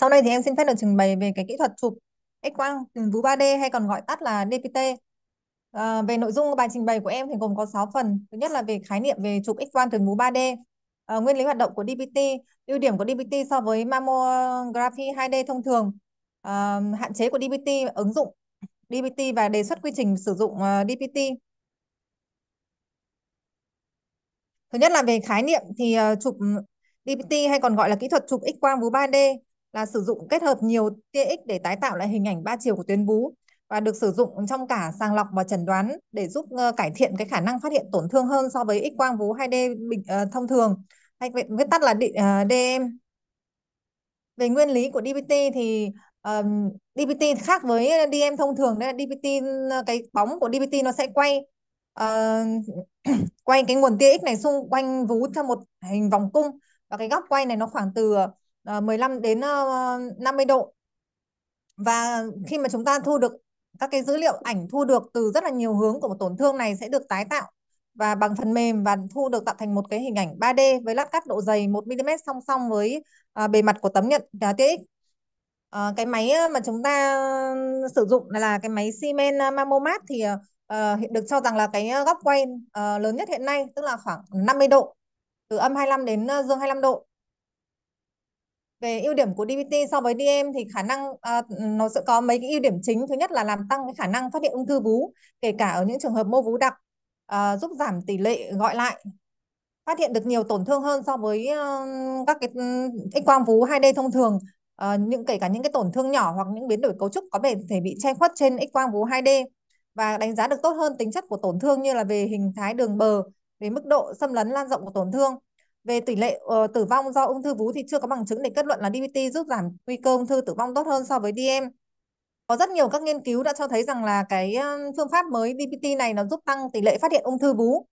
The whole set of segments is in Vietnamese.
Sau đây thì em xin phép được trình bày về cái kỹ thuật chụp X-quang vú 3D hay còn gọi tắt là DPT. À, ờ, về nội dung bài trình bày của em thì gồm có 6 phần. Thứ nhất là về khái niệm về chụp X-quang tuyến vú 3D, à, ờ, nguyên lý hoạt động của DPT, ưu điểm của DPT so với mammography 2D thông thường, à, hạn chế của DPT, ứng dụng DPT và đề xuất quy trình sử dụng uh, DPT. Thứ nhất là về khái niệm thì uh, chụp ừ, DPT hay còn gọi là kỹ thuật chụp X-quang vú 3D là sử dụng kết hợp nhiều tia X để tái tạo lại hình ảnh ba chiều của tuyến vú và được sử dụng trong cả sàng lọc và chẩn đoán để giúp uh, cải thiện cái khả năng phát hiện tổn thương hơn so với X-quang vú 2D bình uh, thông thường hay viết tắt là uh, ờ, DM. Về nguyên lý của DPT thì um, DPT khác với DM thông thường đấy là DPT cái bóng của DPT nó sẽ quay uh, quay cái nguồn tia X này xung quanh vú theo một hình vòng cung và cái góc quay này nó khoảng từ uh, Ờ, 15 đến ờ, 50 độ và khi mà chúng ta thu được các cái dữ liệu ảnh thu được từ rất là nhiều hướng của một tổn thương này sẽ được tái tạo và bằng phần mềm và thu được tạo thành một cái hình ảnh 3D với lát cắt độ dày 1 mm song song với ờ, bề mặt của tấm nhận uh, tia X. Cái máy mà chúng ta sử dụng là cái máy Siemens Mamomat thì uh, được cho rằng là cái góc quay lớn nhất hiện nay tức là khoảng 50 độ từ âm 25 đến dương 25 độ về ưu điểm của DBT so với DM thì khả năng uh, nó sẽ có mấy cái ưu điểm chính. Thứ nhất là làm tăng cái khả năng phát hiện ung thư vú kể cả ở những trường hợp mô vú đặc uh, giúp giảm tỷ lệ gọi lại phát hiện được nhiều tổn thương hơn so với uh, các cái ừ, x quang vú 2D thông thường. Uh, những kể cả những cái tổn thương nhỏ hoặc những biến đổi cấu trúc có thể bị che khuất trên x quang vú 2D và đánh giá được tốt hơn tính chất của tổn thương như là về hình thái đường bờ về mức độ xâm lấn lan rộng của tổn thương về tỷ lệ uh, tử vong do ung thư vú thì chưa có bằng chứng để kết luận là DBT giúp giảm nguy cơ ung thư tử vong tốt hơn so với DM. Có rất nhiều các nghiên cứu đã cho thấy rằng là cái phương pháp mới DBT này nó giúp tăng tỷ lệ phát hiện ung thư vú.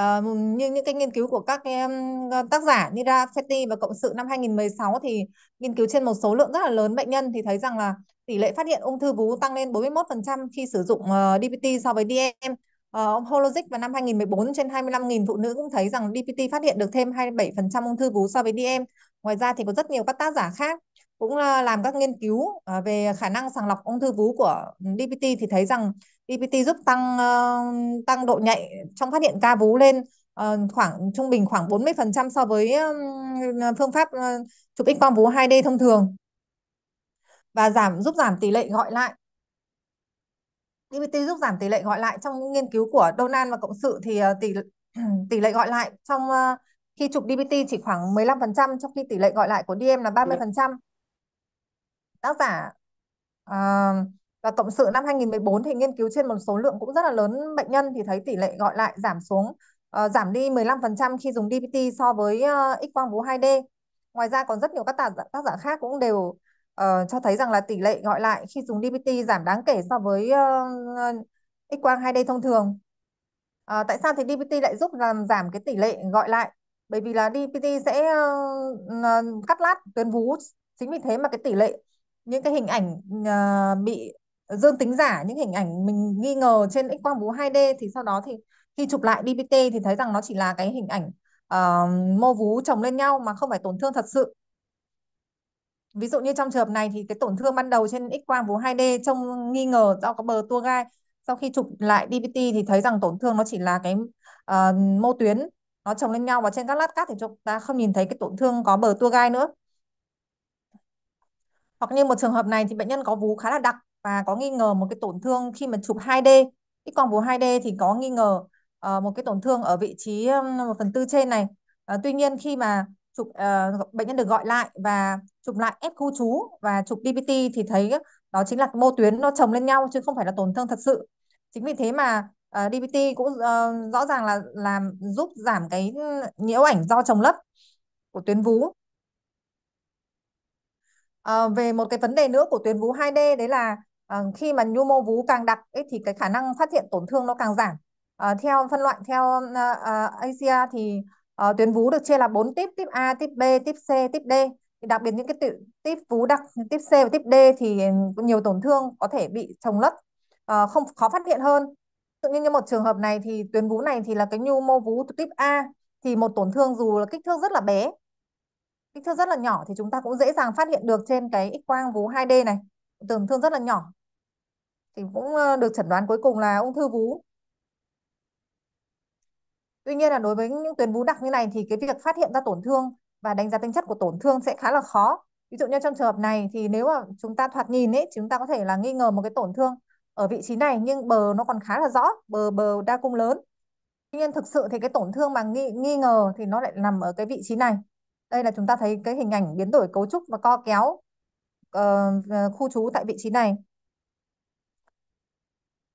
Uh, như những cái nghiên cứu của các um, tác giả như Rafferty và cộng sự năm 2016 thì nghiên cứu trên một số lượng rất là lớn bệnh nhân thì thấy rằng là tỷ lệ phát hiện ung thư vú tăng lên 41% khi sử dụng uh, DBT so với DM. Ờ, ông Hologic vào năm 2014 trên 25.000 phụ nữ cũng thấy rằng DPT phát hiện được thêm 27% ung thư vú so với DM. Ngoài ra thì có rất nhiều các tác giả khác cũng ờ, làm các nghiên cứu ờ, về khả năng sàng lọc ung thư vú của DPT thì thấy rằng DPT giúp tăng tăng độ nhạy trong phát hiện ca vú lên khoảng, trung bình khoảng 40% so với phương pháp chụp X quang vú 2D thông thường và giảm, giúp giảm tỷ lệ gọi lại DPT giúp giảm tỷ lệ gọi lại trong những nghiên cứu của Donald và cộng sự thì tỷ tỷ lệ gọi lại trong uh, khi chụp DPT chỉ khoảng 15% trong khi tỷ lệ gọi lại của DM là 30%. Tác giả uh, và cộng sự năm 2014 thì nghiên cứu trên một số lượng cũng rất là lớn bệnh nhân thì thấy tỷ lệ gọi lại giảm xuống uh, giảm đi 15% khi dùng DPT so với uh, X quang vú 2D. Ngoài ra còn rất nhiều các tác giả, tác giả khác cũng đều uh, cho thấy rằng là tỷ lệ gọi lại khi dùng DPT giảm đáng kể so với uh, X quang 2D thông thường. Uh, tại sao thì DPT lại giúp làm giảm cái tỷ lệ gọi lại? Bởi vì là DPT sẽ uh, cắt lát tuyến vú. Chính vì thế mà cái tỷ lệ những cái hình ảnh uh, bị dương tính giả, những hình ảnh mình nghi ngờ trên X quang vú 2D thì sau đó thì khi chụp lại DPT thì thấy rằng nó chỉ là cái hình ảnh uh, mô vú chồng lên nhau mà không phải tổn thương thật sự ví dụ như trong trường hợp này thì cái tổn thương ban đầu trên X quang vú 2D trông nghi ngờ do có bờ tua gai. Sau khi chụp lại DPT thì thấy rằng tổn thương nó chỉ là cái uh, mô tuyến nó chồng lên nhau và trên các lát cắt thì chúng ta không nhìn thấy cái tổn thương có bờ tua gai nữa. Hoặc như một trường hợp này thì bệnh nhân có vú khá là đặc và có nghi ngờ một cái tổn thương khi mà chụp 2D X quang vú 2D thì có nghi ngờ uh, một cái tổn thương ở vị trí một phần tư trên này. Uh, tuy nhiên khi mà chụp uh, bệnh nhân được gọi lại và chụp lại ép khu trú và chụp DPT thì thấy đó chính là mô tuyến nó chồng lên nhau chứ không phải là tổn thương thật sự. Chính vì thế mà ờ, uh, DPT cũng uh, rõ ràng là làm giúp giảm cái nhiễu ảnh do chồng lấp của tuyến vú. Uh, về một cái vấn đề nữa của tuyến vú 2D đấy là uh, khi mà nhu mô vú càng đặc ấy, thì cái khả năng phát hiện tổn thương nó càng giảm. Uh, theo phân loại theo uh, uh, Asia thì uh, tuyến vú được chia là 4 tiếp tiếp A tiếp B tiếp C tiếp D. Thì đặc biệt những cái tiếp vú đặc tiếp C và tiếp D thì nhiều tổn thương có thể bị trồng lấp uh, ờ, không khó phát hiện hơn. Tự nhiên như một trường hợp này thì tuyến vú này thì là cái nhu mô vú tiếp A thì một tổn thương dù là kích thước rất là bé. Kích thước rất là nhỏ thì chúng ta cũng dễ dàng phát hiện được trên cái X quang vú 2D này. Tổn thương rất là nhỏ. Thì cũng ờ, được chẩn đoán cuối cùng là ung thư vú tuy nhiên là đối với những tuyến vú đặc như này thì cái việc phát hiện ra tổn thương và đánh giá tính chất của tổn thương sẽ khá là khó. Ví dụ như trong trường hợp này thì nếu mà chúng ta thoạt nhìn ấy chúng ta có thể là nghi ngờ một cái tổn thương ở vị trí này nhưng bờ nó còn khá là rõ bờ bờ đa cung lớn. Tuy nhiên thực sự thì cái tổn thương mà nghi, nghi ngờ thì nó lại nằm ở cái vị trí này. Đây là chúng ta thấy cái hình ảnh biến đổi cấu trúc và co kéo uh, khu trú tại vị trí này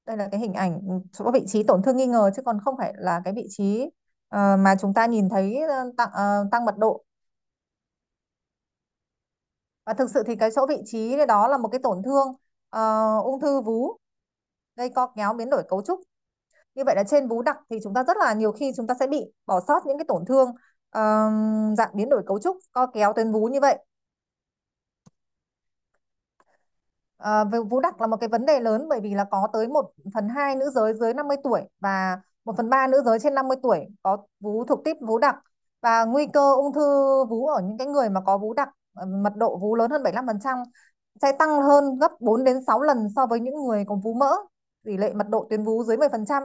đây là cái hình ảnh ừ, chỗ vị trí tổn thương nghi ngờ chứ còn không phải là cái vị trí uh, mà chúng ta nhìn thấy ờ, tăng uh, tăng mật độ. Và thực sự thì cái chỗ vị trí đó là một cái tổn thương uh, ung thư vú gây co kéo biến đổi cấu trúc. Như vậy là trên vú đặc thì chúng ta rất là nhiều khi chúng ta sẽ bị bỏ sót những cái tổn thương uh, dạng biến đổi cấu trúc co kéo tuyến vú như vậy. À, về vú đặc là một cái vấn đề lớn bởi vì là có tới 1 phần 2 nữ giới dưới 50 tuổi và 1 phần 3 nữ giới trên 50 tuổi có vú thuộc tiếp vú đặc và nguy cơ ung thư vú ở những cái người mà có vú đặc ờ, mật độ vú lớn hơn 75% sẽ tăng hơn gấp 4 đến 6 lần so với những người có vú mỡ tỷ lệ mật độ tuyến vú dưới 10%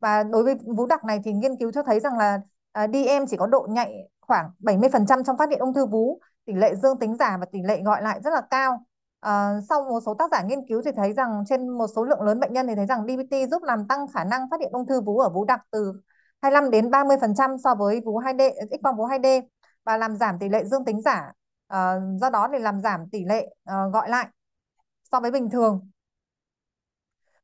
và đối với vú đặc này thì nghiên cứu cho thấy rằng là ờ, à, DM chỉ có độ nhạy khoảng 70% trong phát hiện ung thư vú tỷ lệ dương tính giả và tỷ lệ gọi lại rất là cao. À, sau một số tác giả nghiên cứu thì thấy rằng trên một số lượng lớn bệnh nhân thì thấy rằng DBT giúp làm tăng khả năng phát hiện ung thư vú ở vú đặc từ 25 đến 30% so với vú 2D, X quang vú 2D và làm giảm tỷ lệ dương tính giả. À, do đó thì làm giảm tỷ lệ à, gọi lại so với bình thường.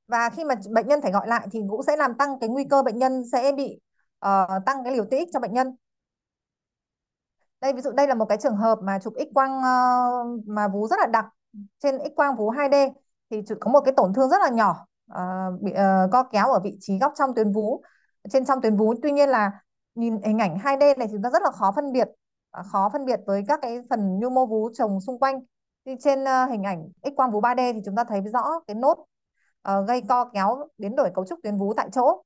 Và khi mà bệnh nhân phải gọi lại thì cũng sẽ làm tăng cái nguy cơ bệnh nhân sẽ bị uh, tăng cái liều TX cho bệnh nhân đây ví dụ đây là một cái trường hợp mà chụp x quang uh, mà vú rất là đặc trên x quang vú 2D thì có một cái tổn thương rất là nhỏ uh, bị uh, co kéo ở vị trí góc trong tuyến vú. Trên trong tuyến vú tuy nhiên là nhìn hình ảnh 2D này chúng ta rất là khó phân biệt uh, khó phân biệt với các cái phần nhu mô vú trồng xung quanh. Thì trên uh, hình ảnh x quang vú 3D thì chúng ta thấy rõ cái nốt uh, gây co kéo biến đổi cấu trúc tuyến vú tại chỗ.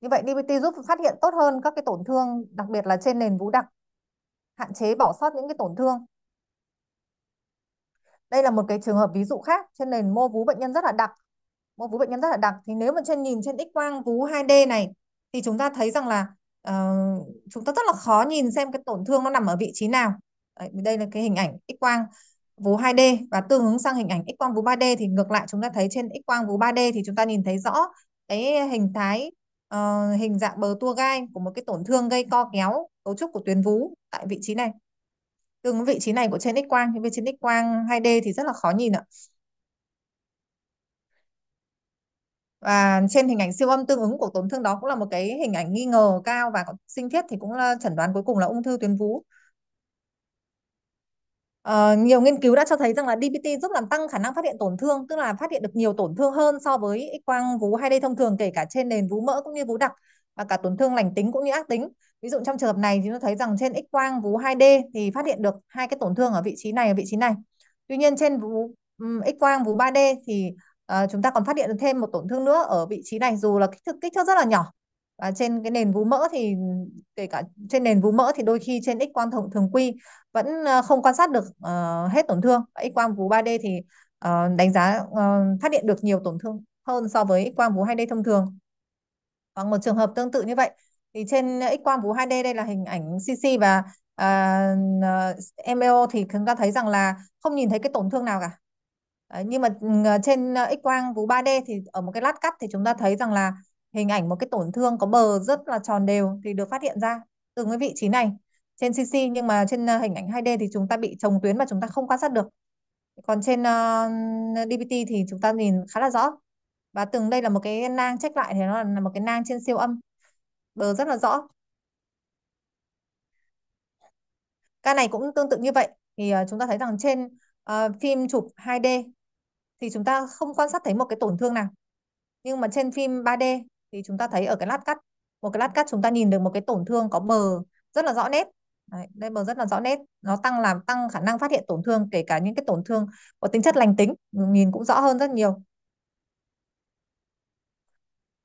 Như vậy DBT giúp phát hiện tốt hơn các cái tổn thương đặc biệt là trên nền vú đặc hạn chế bỏ sót những cái tổn thương đây là một cái trường hợp ví dụ khác trên nền mô vú bệnh nhân rất là đặc. Mô vú bệnh nhân rất là đặc. Thì nếu mà trên nhìn trên x quang vú 2D này thì chúng ta thấy rằng là uh, chúng ta rất là khó nhìn xem cái tổn thương nó nằm ở vị trí nào. Đấy, đây là cái hình ảnh x quang vú 2D và tương ứng sang hình ảnh x quang vú 3D thì ngược lại chúng ta thấy trên x quang vú 3D thì chúng ta nhìn thấy rõ cái hình thái uh, hình dạng bờ tua gai của một cái tổn thương gây co kéo cấu trúc của tuyến vú tại vị trí này tương vị trí này của trên x quang thì bên trên x quang 2D thì rất là khó nhìn ạ. Và trên hình ảnh siêu âm tương ứng của tổn thương đó cũng là một cái hình ảnh nghi ngờ cao và sinh thiết thì cũng là chẩn đoán cuối cùng là ung thư tuyến vú. Uh, nhiều nghiên cứu đã cho thấy rằng là DBT giúp làm tăng khả năng phát hiện tổn thương, tức là phát hiện được nhiều tổn thương hơn so với X quang vú 2D thông thường kể cả trên nền vú mỡ cũng như vú đặc và cả tổn thương lành tính cũng như ác tính. Ví dụ trong trường hợp này thì nó thấy rằng trên X quang vú 2D thì phát hiện được hai cái tổn thương ở vị trí này và vị trí này. Tuy nhiên trên vú um, X quang vú 3D thì uh, chúng ta còn phát hiện được thêm một tổn thương nữa ở vị trí này dù là kích thước kích thước rất là nhỏ. Và trên cái nền vú mỡ thì kể cả trên nền vú mỡ thì đôi khi trên X quang thường, thường quy vẫn ờ, không quan sát được uh, hết tổn thương. X quang vú 3D thì uh, đánh giá uh, phát hiện được nhiều tổn thương hơn so với X quang vú 2D thông thường và một trường hợp tương tự như vậy thì trên X quang vú 2D đây là hình ảnh CC và à, à, uh, MEO thì chúng ta thấy rằng là không nhìn thấy cái tổn thương nào cả. Đấy, nhưng mà ừ, à, trên X quang vú 3D thì ở một cái lát cắt thì chúng ta thấy rằng là hình ảnh một cái tổn thương có bờ rất là tròn đều thì được phát hiện ra từ cái vị trí này trên CC nhưng mà trên hình ảnh 2D thì chúng ta bị trồng tuyến và chúng ta không quan sát được. Còn trên uh, DBT thì chúng ta nhìn khá là rõ và từng đây là một cái nang check lại thì nó là một cái nang trên siêu âm. Bờ rất là rõ. Ca này cũng tương tự như vậy. Thì ờ, chúng ta thấy rằng trên uh, phim chụp 2D thì chúng ta không quan sát thấy một cái tổn thương nào. Nhưng mà trên phim 3D thì chúng ta thấy ở cái lát cắt một cái lát cắt chúng ta nhìn được một cái tổn thương có bờ rất là rõ nét. Đấy, đây bờ rất là rõ nét. Nó tăng làm tăng khả năng phát hiện tổn thương kể cả những cái tổn thương có tính chất lành tính nhìn cũng rõ hơn rất nhiều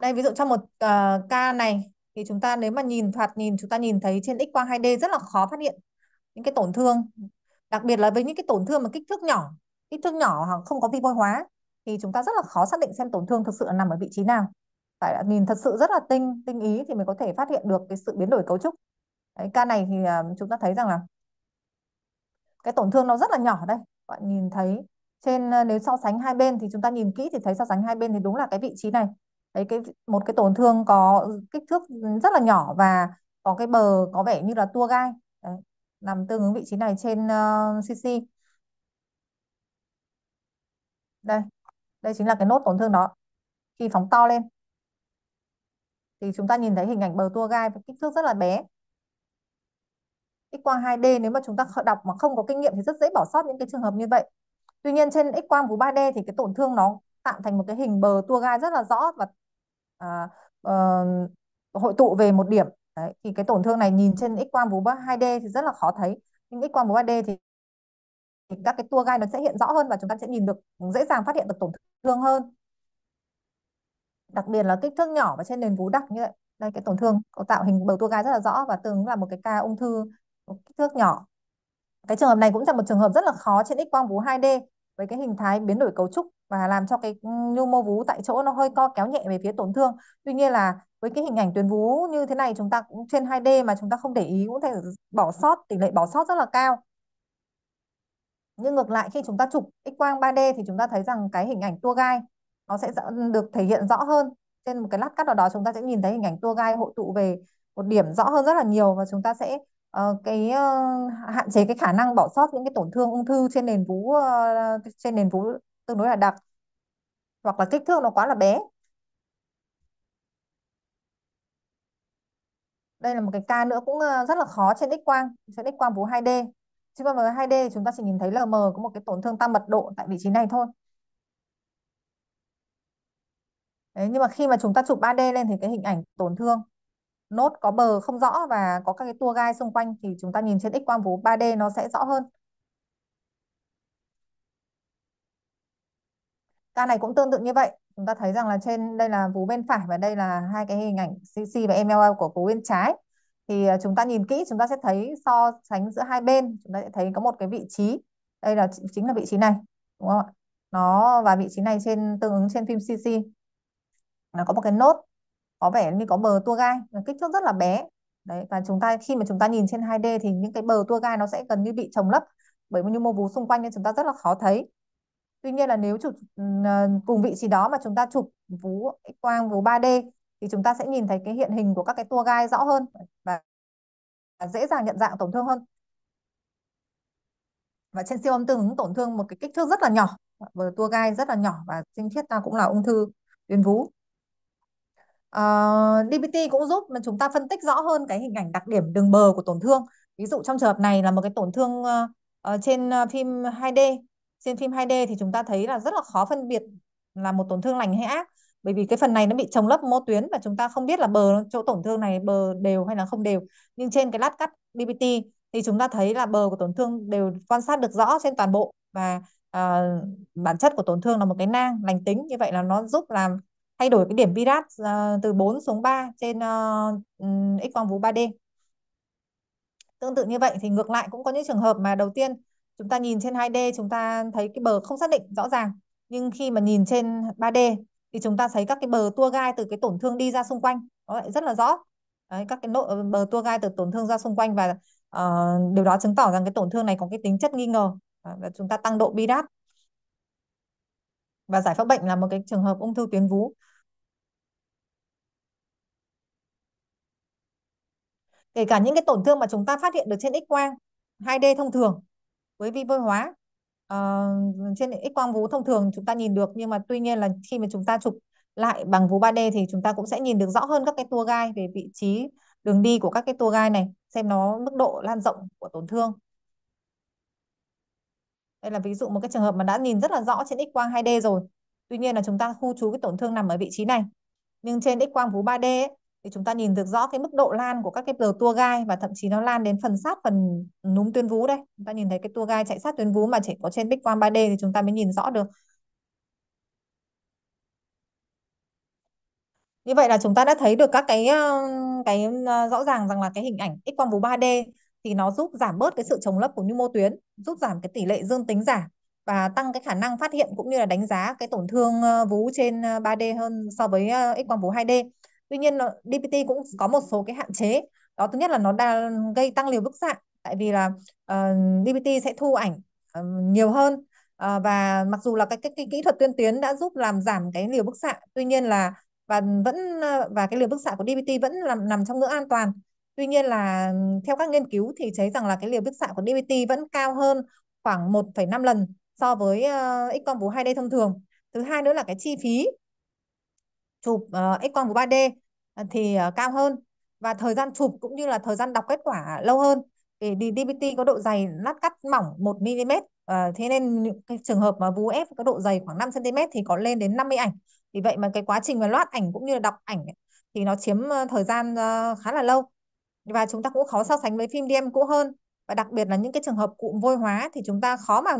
đây ví dụ trong một uh, ca này thì chúng ta nếu mà nhìn thoạt nhìn chúng ta nhìn thấy trên X quang 2D rất là khó phát hiện những cái tổn thương. Đặc biệt là với những cái tổn thương mà kích thước nhỏ kích thước nhỏ hoặc không có vi mô hóa thì chúng ta rất là khó xác định xem tổn thương thực sự nằm ở vị trí nào. Phải là nhìn thật sự rất là tinh tinh ý thì mới có thể phát hiện được cái sự biến đổi cấu trúc. Đấy, ca này thì uh, chúng ta thấy rằng là cái tổn thương nó rất là nhỏ đây. Bạn nhìn thấy trên uh, nếu so sánh hai bên thì chúng ta nhìn kỹ thì thấy so sánh hai bên thì đúng là cái vị trí này đấy cái một cái tổn thương có kích thước rất là nhỏ và có cái bờ có vẻ như là tua gai. Đấy, nằm tương ứng vị trí này trên ờ, uh, CC đây đây chính là cái nốt tổn thương đó. Khi phóng to lên thì chúng ta nhìn thấy hình ảnh bờ tua gai với kích thước rất là bé. X quang 2D nếu mà chúng ta đọc mà không có kinh nghiệm thì rất dễ bỏ sót những cái trường hợp như vậy. Tuy nhiên trên X quang vú 3D thì cái tổn thương nó tạo thành một cái hình bờ tua gai rất là rõ và à, uh, hội tụ về một điểm. Đấy, thì cái tổn thương này nhìn trên X quang vú 2D thì rất là khó thấy. Nhưng X quang vú 3D thì các cái tua gai nó sẽ hiện rõ hơn và chúng ta sẽ nhìn được dễ dàng phát hiện được tổn thương hơn. Đặc biệt là kích thước nhỏ và trên nền vú đặc như vậy. Đây cái tổn thương có tạo hình bầu tua gai rất là rõ và tương là một cái ca ung thư kích thước nhỏ. Cái trường hợp này cũng là một trường hợp rất là khó trên x quang vú 2D với cái hình thái biến đổi cấu trúc và làm cho cái nhu mô vú tại chỗ nó hơi co kéo nhẹ về phía tổn thương. Tuy nhiên là với cái hình ảnh tuyến vú như thế này chúng ta cũng trên 2D mà chúng ta không để ý cũng thể bỏ sót tỷ lệ bỏ sót rất là cao. Nhưng ngược lại khi chúng ta chụp x quang 3D thì chúng ta thấy rằng cái hình ảnh tua gai nó sẽ được thể hiện rõ hơn. Trên một cái lát cắt nào đó chúng ta sẽ nhìn thấy hình ảnh tua gai hội tụ về một điểm rõ hơn rất là nhiều và chúng ta sẽ uh, cái uh, hạn chế cái khả năng bỏ sót những cái tổn thương ung thư trên nền vú uh, trên nền vú tương đối là đặc hoặc là kích thước nó quá là bé. Đây là một cái ca nữa cũng ờ, rất là khó trên x quang trên x quang vú 2D chứ còn với 2D chúng ta chỉ nhìn thấy LM có một cái tổn thương tăng mật độ tại vị trí này thôi. Đấy, nhưng mà khi mà chúng ta chụp 3D lên thì cái hình ảnh tổn thương nốt có bờ không rõ và có các cái tua gai xung quanh thì chúng ta nhìn trên X quang vú 3D nó sẽ rõ hơn. Ca này cũng tương tự như vậy. Chúng ta thấy rằng là trên đây là vú bên phải và đây là hai cái hình ảnh CC và MLL của vú bên trái. Thì à, chúng ta nhìn kỹ chúng ta sẽ thấy so sánh giữa hai bên, chúng ta sẽ thấy có một cái vị trí. Đây là chính là vị trí này, đúng không ạ? Nó và vị trí này trên tương ứng trên phim CC. Nó có một cái nốt có vẻ như có bờ tua gai kích thước rất là bé đấy và chúng ta khi mà chúng ta nhìn trên 2D thì những cái bờ tua gai nó sẽ gần như bị trồng lấp bởi những mô vú xung quanh nên chúng ta rất là khó thấy tuy nhiên là nếu chụp ừ, ờ, cùng vị trí đó mà chúng ta chụp vú x quang vú 3D thì chúng ta sẽ nhìn thấy cái hiện hình của các cái tua gai rõ hơn và dễ dàng nhận dạng tổn thương hơn và trên siêu âm tương ứng tổn thương một cái kích thước rất là nhỏ bờ tua gai rất là nhỏ và sinh thiết ta cũng là ung thư tuyến vú ờ, Uh, DBT cũng giúp mà chúng ta phân tích rõ hơn cái hình ảnh đặc điểm đường bờ của tổn thương. Ví dụ trong trường hợp này là một cái tổn thương uh, trên phim 2D. Trên phim 2D thì chúng ta thấy là rất là khó phân biệt là một tổn thương lành hay ác. Bởi vì cái phần này nó bị trồng lấp mô tuyến và chúng ta không biết là bờ chỗ tổn thương này bờ đều hay là không đều. Nhưng trên cái lát cắt DBT thì chúng ta thấy là bờ của tổn thương đều quan sát được rõ trên toàn bộ và uh, bản chất của tổn thương là một cái nang lành tính như vậy là nó giúp làm thay đổi cái điểm virat uh, từ 4 xuống 3 trên uh, X quang vú 3D. Tương tự như vậy thì ngược lại cũng có những trường hợp mà đầu tiên chúng ta nhìn trên 2D chúng ta thấy cái bờ không xác định rõ ràng. Nhưng khi mà nhìn trên 3D thì chúng ta thấy các cái bờ tua gai từ cái tổn thương đi ra xung quanh nó lại rất là rõ. Đấy, các cái nội ờ, bờ tua gai từ tổn thương ra xung quanh và uh, điều đó chứng tỏ rằng cái tổn thương này có cái tính chất nghi ngờ ờ, và chúng ta tăng độ BRAF và giải phẫu bệnh là một cái trường hợp ung thư tuyến vú kể cả những cái tổn thương mà chúng ta phát hiện được trên X quang 2D thông thường với vi vôi hóa. Uh, trên X quang vú thông thường chúng ta nhìn được nhưng mà tuy nhiên là khi mà chúng ta chụp lại bằng vú 3D thì chúng ta cũng sẽ nhìn được rõ hơn các cái tua gai về vị trí đường đi của các cái tua gai này xem nó mức độ lan rộng của tổn thương. Đây là ví dụ một cái trường hợp mà đã nhìn rất là rõ trên X quang 2D rồi. Tuy nhiên là chúng ta khu trú cái tổn thương nằm ở vị trí này. Nhưng trên X quang vú 3D ấy, thì chúng ta nhìn được rõ cái mức độ lan của các cái đầu tua gai và thậm chí nó lan đến phần sát phần núm tuyến vú đây chúng ta nhìn thấy cái tua gai chạy sát tuyến vú mà chỉ có trên bích quang 3D thì chúng ta mới nhìn rõ được như vậy là chúng ta đã thấy được các cái cái rõ ràng rằng là cái hình ảnh x quang vú 3D thì nó giúp giảm bớt cái sự chồng lấp của nhu mô tuyến, giúp giảm cái tỷ lệ dương tính giả và tăng cái khả năng phát hiện cũng như là đánh giá cái tổn thương vú trên 3D hơn so với X quang vú 2D. Tuy nhiên DPT cũng có một số cái hạn chế. Đó thứ nhất là nó đang gây tăng liều bức xạ tại vì là ờ, uh, DPT sẽ thu ảnh uh, nhiều hơn. Uh, và mặc dù là cái, cái, cái kỹ thuật tuyên tuyến đã giúp làm giảm cái liều bức xạ tuy nhiên là và vẫn và cái liều bức xạ của DPT vẫn nằm nằm trong ngưỡng an toàn. Tuy nhiên là theo các nghiên cứu thì thấy rằng là cái liều bức xạ của DPT vẫn cao hơn khoảng 1,5 lần so với uh, X quang vú 2D thông thường. Thứ hai nữa là cái chi phí chụp uh, X quang vú 3D Ờ, thì ờ, cao hơn. Và thời gian chụp cũng như là thời gian đọc kết quả lâu hơn. Vì DBT có độ dày lát cắt mỏng 1 mm à, thế nên cái trường hợp mà vú ép có độ dày khoảng 5 cm thì có lên đến 50 ảnh. Vì vậy mà cái quá trình mà loát ảnh cũng như là đọc ảnh ấy, thì nó chiếm ờ, thời gian khá là lâu. Và chúng ta cũng khó so sánh với phim DM cũ hơn. Và đặc biệt là những cái trường hợp cụm vôi hóa thì chúng ta khó mà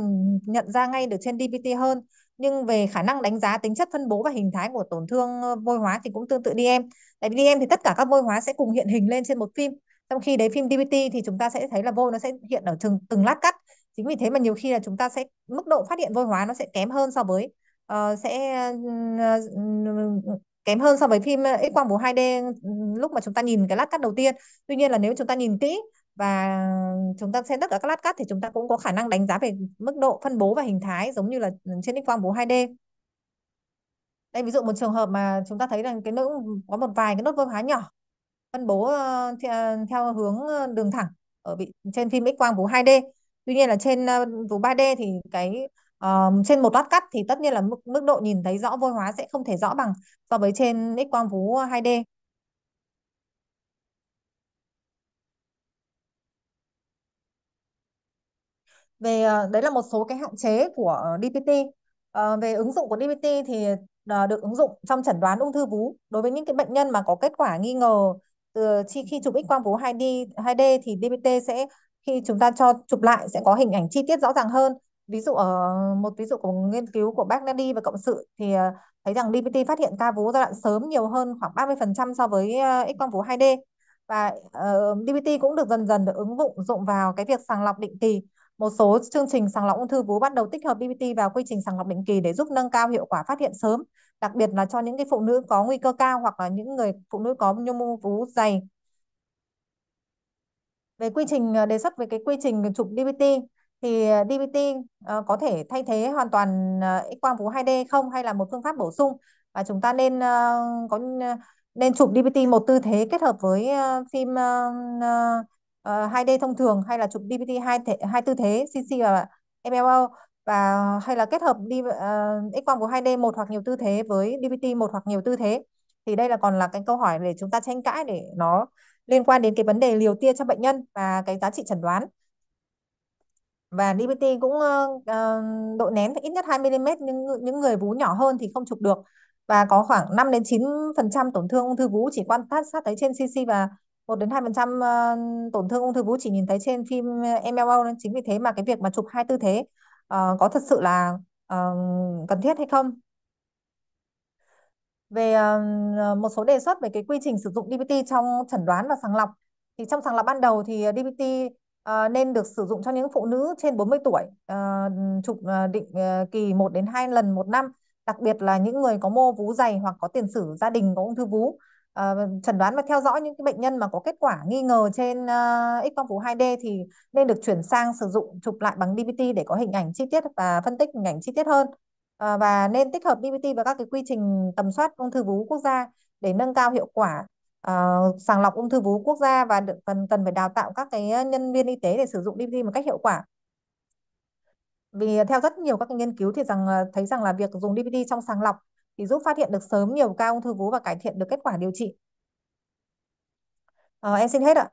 nhận ra ngay được trên DBT hơn nhưng về khả năng đánh giá tính chất phân bố và hình thái của tổn thương ờ, vôi hóa thì cũng tương tự DM tại vì DM thì tất cả các vôi hóa sẽ cùng hiện hình lên trên một phim. Trong khi đấy phim DBT thì chúng ta sẽ thấy là vôi nó sẽ hiện ở từng từng lát cắt. Chính vì thế mà nhiều khi là chúng ta sẽ mức độ phát hiện vôi hóa nó sẽ kém hơn so với uh, sẽ uh, kém hơn so với phim X quang bố 2D ừ, lúc mà chúng ta nhìn cái lát cắt đầu tiên. Tuy nhiên là nếu chúng ta nhìn kỹ và chúng ta xem tất cả các lát cắt thì chúng ta cũng có khả năng đánh giá về mức độ phân bố và hình thái giống như là trên X quang bố 2D đây ví dụ một trường hợp mà chúng ta thấy rằng cái nữ có một vài cái nốt vôi hóa nhỏ phân bố ờ, ờ, theo, hướng ờ, đường thẳng ở bị trên phim X quang vú 2D tuy nhiên là trên uh, vú 3D thì cái uh, trên một lát cắt thì tất nhiên là mức, mức độ nhìn thấy rõ vôi hóa sẽ không thể rõ bằng so với trên X quang vú 2D về ờ, đấy là một số cái hạn chế của ờ, DPT à, ờ, về ứng dụng của DPT thì à, được ứng dụng trong chẩn đoán ung thư vú. Đối với những cái bệnh nhân mà có kết quả nghi ngờ từ khi, khi chụp X quang vú 2D 2D thì DPT sẽ khi chúng ta cho chụp lại sẽ có hình ảnh chi tiết rõ ràng hơn. Ví dụ ở một ví dụ của nghiên cứu của bác Bagnadi và cộng sự thì thấy rằng DPT phát hiện ca vú giai đoạn sớm nhiều hơn khoảng 30% so với X quang vú 2D và uh, DPT cũng được dần dần được ứng dụng dụng vào cái việc sàng lọc định kỳ một số chương trình sàng lọc ung thư vú bắt đầu tích hợp BBT vào quy trình sàng lọc định kỳ để giúp nâng cao hiệu quả phát hiện sớm, đặc biệt là cho những cái phụ nữ có nguy cơ cao hoặc là những người phụ nữ có nhu mô vú dày. Về quy trình à, đề xuất về cái quy trình chụp DBT thì à, DBT uh, à, có thể thay thế hoàn toàn uh, X quang vú 2D không hay là một phương pháp bổ sung và chúng ta nên uh, có nên chụp DBT một tư thế kết hợp với phim Ờ, uh, 2D thông thường hay là chụp DPT hai thể, hai tư thế CC và MLO và hay là kết hợp đi uh, X quang của 2D một hoặc nhiều tư thế với DPT một hoặc nhiều tư thế? Thì đây là còn là cái câu hỏi để chúng ta tranh cãi để nó liên quan đến cái vấn đề liều tia cho bệnh nhân và cái giá trị chẩn đoán. Và DPT cũng uh, độ nén ít nhất 2 mm nhưng những người vú nhỏ hơn thì không chụp được. Và có khoảng 5 đến 9% tổn thương ung thư vú chỉ quan sát sát thấy trên CC và 1 đến 2% ờ, tổn thương ung thư vú chỉ nhìn thấy trên phim ờ, MLO nên chính vì thế mà cái việc mà chụp hai tư thế uh, có thật sự là uh, cần thiết hay không? Về uh, một số đề xuất về cái quy trình sử dụng DBT trong chẩn đoán và sàng lọc. Thì trong sàng lọc ban đầu thì DBT uh, nên được sử dụng cho những phụ nữ trên 40 tuổi uh, chụp uh, định uh, kỳ 1 đến 2 lần một năm. Đặc biệt là những người có mô vú dày hoặc có tiền sử gia đình có ung thư vú uh, chẩn đoán và theo dõi những cái bệnh nhân mà có kết quả nghi ngờ trên uh, X quang vú 2D thì nên được chuyển sang sử dụng chụp lại bằng DBT để có hình ảnh chi tiết và phân tích hình ảnh chi tiết hơn. Uh, và nên tích hợp DBT vào các cái quy trình tầm soát ung thư vú quốc gia để nâng cao hiệu quả uh, sàng lọc ung thư vú quốc gia và được cần cần phải đào tạo các cái nhân viên y tế để sử dụng DBT một cách hiệu quả. Vì theo rất nhiều các nghiên cứu thì rằng thấy rằng là việc dùng DPT trong sàng lọc thì giúp phát hiện được sớm nhiều ca ung thư vú và cải thiện được kết quả điều trị. À, em xin hết ạ.